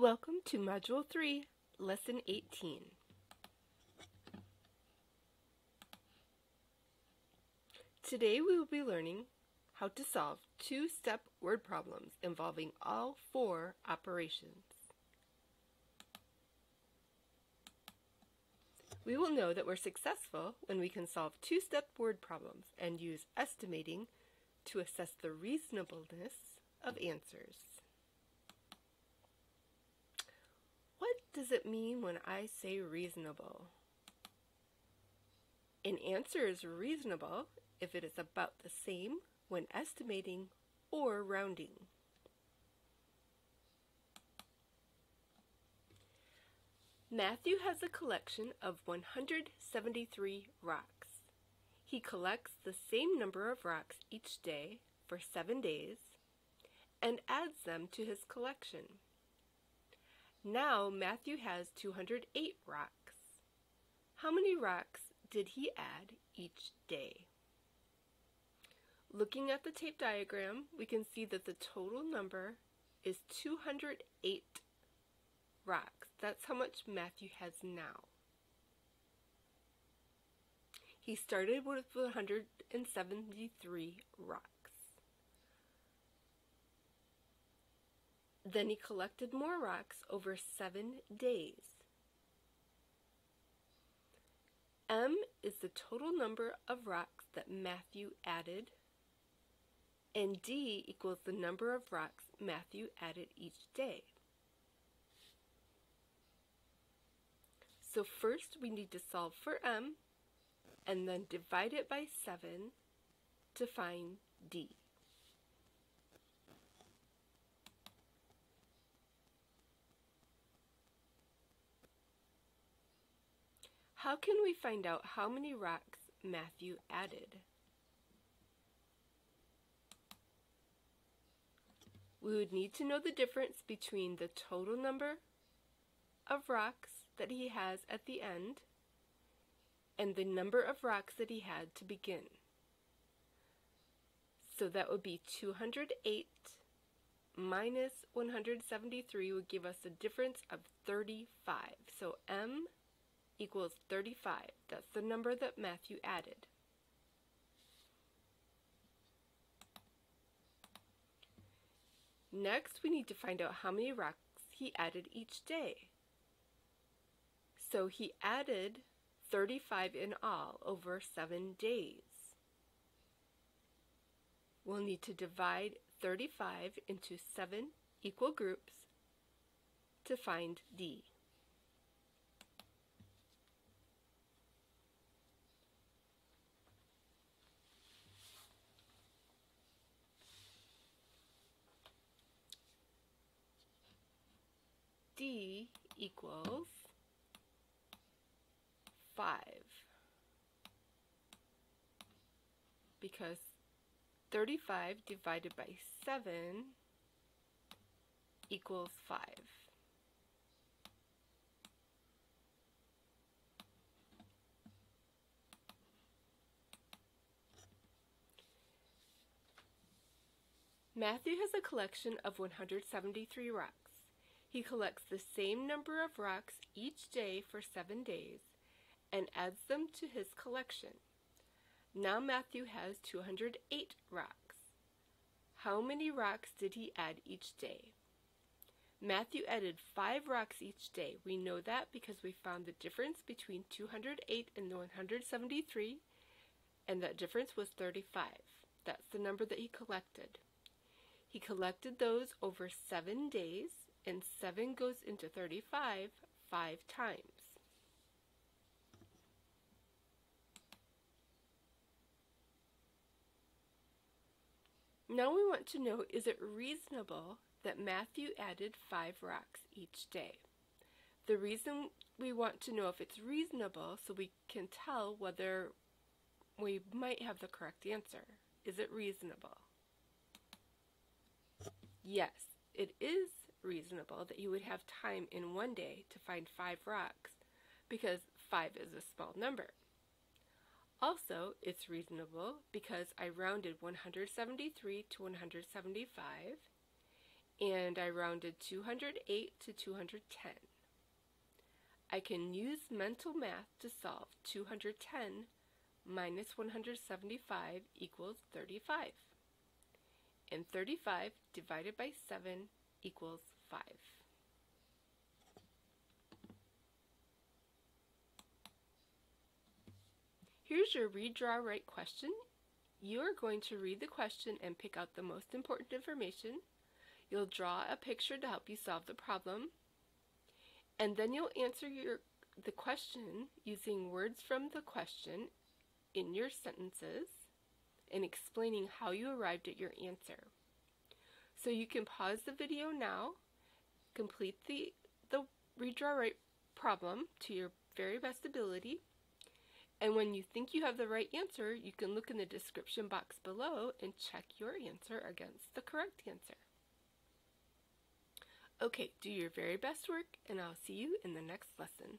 Welcome to Module 3, Lesson 18. Today we will be learning how to solve two-step word problems involving all four operations. We will know that we're successful when we can solve two-step word problems and use estimating to assess the reasonableness of answers. Does it mean when I say reasonable? An answer is reasonable if it is about the same when estimating or rounding. Matthew has a collection of 173 rocks. He collects the same number of rocks each day for seven days and adds them to his collection. Now Matthew has 208 rocks. How many rocks did he add each day? Looking at the tape diagram, we can see that the total number is 208 rocks. That's how much Matthew has now. He started with 173 rocks. Then he collected more rocks over seven days. M is the total number of rocks that Matthew added, and D equals the number of rocks Matthew added each day. So first we need to solve for M, and then divide it by 7 to find D. How can we find out how many rocks Matthew added? We would need to know the difference between the total number of rocks that he has at the end and the number of rocks that he had to begin. So that would be 208 minus 173 would give us a difference of 35. So M equals 35. That's the number that Matthew added. Next, we need to find out how many rocks he added each day. So he added 35 in all over 7 days. We'll need to divide 35 into 7 equal groups to find D. D equals 5 because 35 divided by 7 equals 5. Matthew has a collection of 173 rocks. He collects the same number of rocks each day for seven days and adds them to his collection. Now Matthew has 208 rocks. How many rocks did he add each day? Matthew added five rocks each day. We know that because we found the difference between 208 and 173, and that difference was 35. That's the number that he collected. He collected those over seven days and 7 goes into 35 five times. Now we want to know, is it reasonable that Matthew added five rocks each day? The reason we want to know if it's reasonable so we can tell whether we might have the correct answer. Is it reasonable? Yes, it is reasonable that you would have time in one day to find five rocks because five is a small number. Also, it's reasonable because I rounded 173 to 175 and I rounded 208 to 210. I can use mental math to solve 210 minus 175 equals 35. And 35 divided by 7 equals 5. Here's your read, draw, write question. You are going to read the question and pick out the most important information. You'll draw a picture to help you solve the problem. And then you'll answer your the question using words from the question in your sentences and explaining how you arrived at your answer. So you can pause the video now, complete the, the redraw right problem to your very best ability, and when you think you have the right answer, you can look in the description box below and check your answer against the correct answer. Okay, do your very best work, and I'll see you in the next lesson.